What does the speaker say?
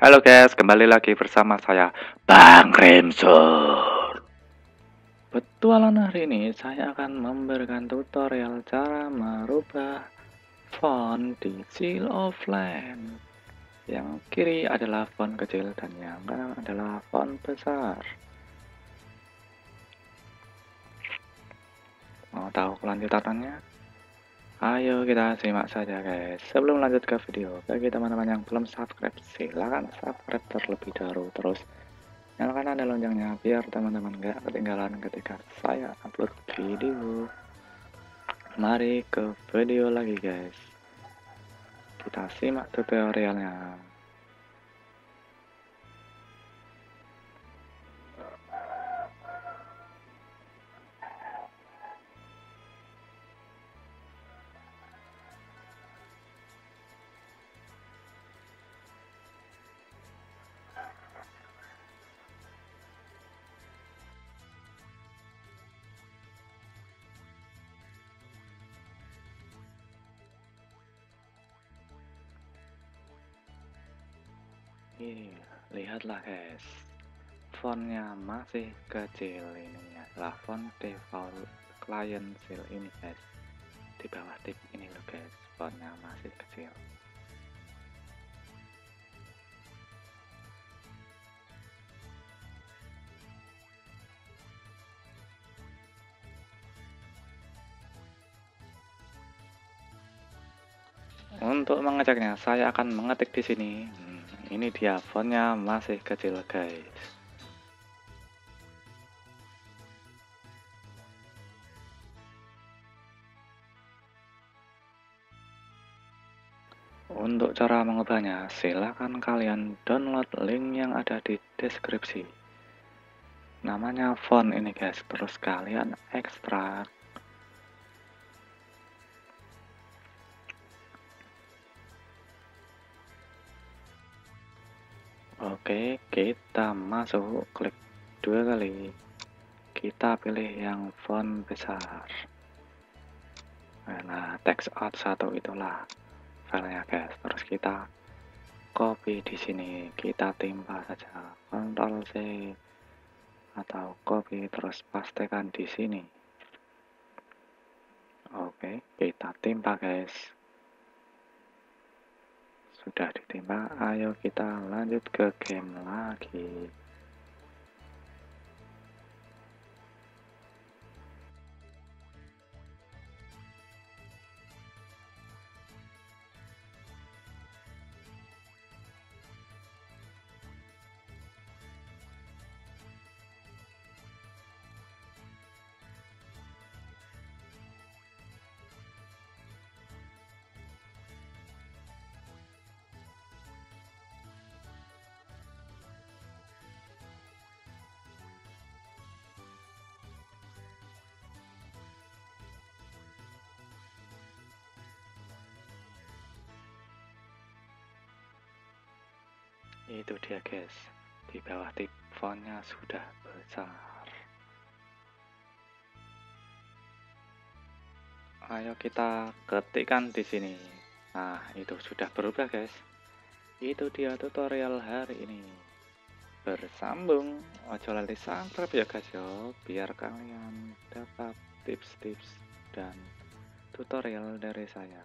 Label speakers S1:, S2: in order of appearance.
S1: Halo guys, kembali lagi bersama saya Bang Remsur. Petualangan hari ini saya akan memberikan tutorial cara merubah font di Seal of Land. Yang kiri adalah font kecil dan yang kanan adalah font besar. Mau tahu kelanjutannya? Ayo kita simak saja guys. Sebelum lanjut ke video, bagi teman-teman yang belum subscribe, silahkan subscribe terlebih dahulu. Terus nyalakan tanda loncengnya biar teman-teman gak ketinggalan ketika saya upload video. Mari ke video lagi guys. Kita simak tutorialnya. Ih, lihatlah guys, fontnya masih kecil ini adalah font default client seal ini guys. Di bawah tip ini loh guys, fontnya masih kecil. Untuk mengeceknya, saya akan mengetik di sini. Ini dia fontnya masih kecil guys. Untuk cara mengubahnya, silakan kalian download link yang ada di deskripsi. Namanya font ini guys, terus kalian ekstrak Oke, kita masuk, klik dua kali. Kita pilih yang font besar. Nah, text out satu itulah filenya guys. Terus kita copy di sini, kita timpa saja. Ctrl C atau copy terus pastekan di sini. Oke, kita timpa guys sudah ditimpa ayo kita lanjut ke game lagi itu dia guys. Di bawah tip fontnya sudah besar. Ayo kita ketikkan di sini. Nah itu sudah berubah guys. Itu dia tutorial hari ini. Bersambung. Ojo lali subscribe ya guys yo. Biar kalian dapat tips-tips dan tutorial dari saya